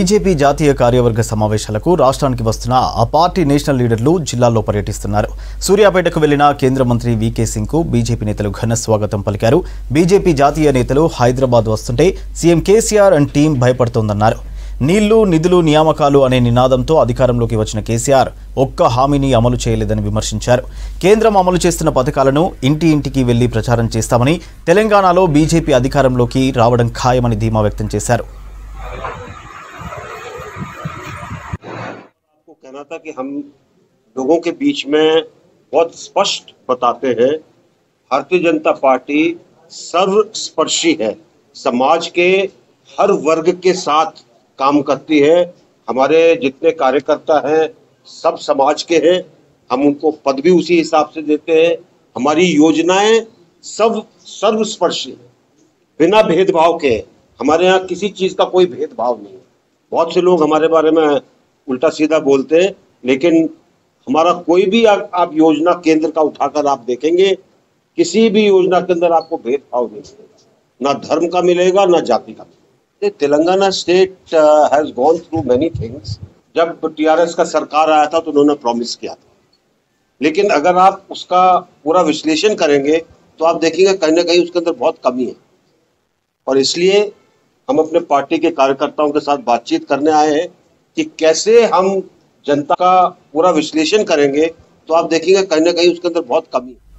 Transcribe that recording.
BJP జాతీయ కార్యవర్గ సమావేశాలకు రాష్ట్రానికి వస్తున్న ఆ పార్టీ నేషనల్ లీడర్లు జిల్లాల్లో పర్యటిస్తున్నారు. సూర్యాపేటకు వెళ్ళిన కేంద్ర మంత్రి వీకే సింగ్కు బీజేపీ నేతలు ఘన స్వాగతం పలికారు. బీజేపీ జాతీయ నేతలు హైదరాబాద్ వస్తుంటే సీఎం కేసీఆర్ అండ్ టీం భయపడుతోందన్నారు. నీళ్ళు నిధులు నియామకాలు అనే నినాదంతో అధికారంలోకి వచ్చిన కేసీఆర్ ఒక్క హామీని అమలు చేయలేదని విమర్శించారు. కేంద్రం అమలు చేస్తున్న పథకాలను ఇంటి ఇంటికి వెళ్ళి ప్రచారం చేస్తామని తెలంగాణలో బీజేపీ అధికారంలోకి రావడం ఖాయమని ధీమా వ్యక్తం చేశారు. कहना था कि हम लोगों के बीच में बहुत स्पष्ट बताते हैं, भारतीय जनता पार्टी सर्वस्पर्शी है। समाज के हर वर्ग के साथ काम करती है। हमारे जितने कार्यकर्ता हैं, सब समाज के हैं। हम उनको पद भी उसी हिसाब से देते हैं। हमारी योजनाएँ सब सर्वस्पर्शी है। बिना भेदभाव के, हमारे यहाँ किसी चीज़ का कोई भेदभाव नहीं है। बहुत से लोग हमारे बारे में उल्टा सीधा बोलते हैं लेकिन हमारा कोई भी आप, आप योजना केंद्र का उठाकर आप देखेंगे किसी भी योजना के अंदर आपको भेदभाव नहीं मिलेगा। ना धर्म का मिलेगा ना जाति का मिलेगा। Telangana state has gone through many things जब टीआरएस का सरकार आया था तो उन्होंने प्रॉमिस किया था। लेकिन अगर आप उसका पूरा विश्लेषण करेंगे तो आप देखेंगे कहीं ना कहीं उसके अंदर बहुत कमी है। और इसलिए हम अपने पार्टी के कार्यकर्ताओं के साथ बातचीत करने आए हैं। कि कैसे हम जनता का पूरा विश्लेषण करेंगे तो आप देखेंगे कहीं ना कहीं उसके अंदर बहुत कमी है।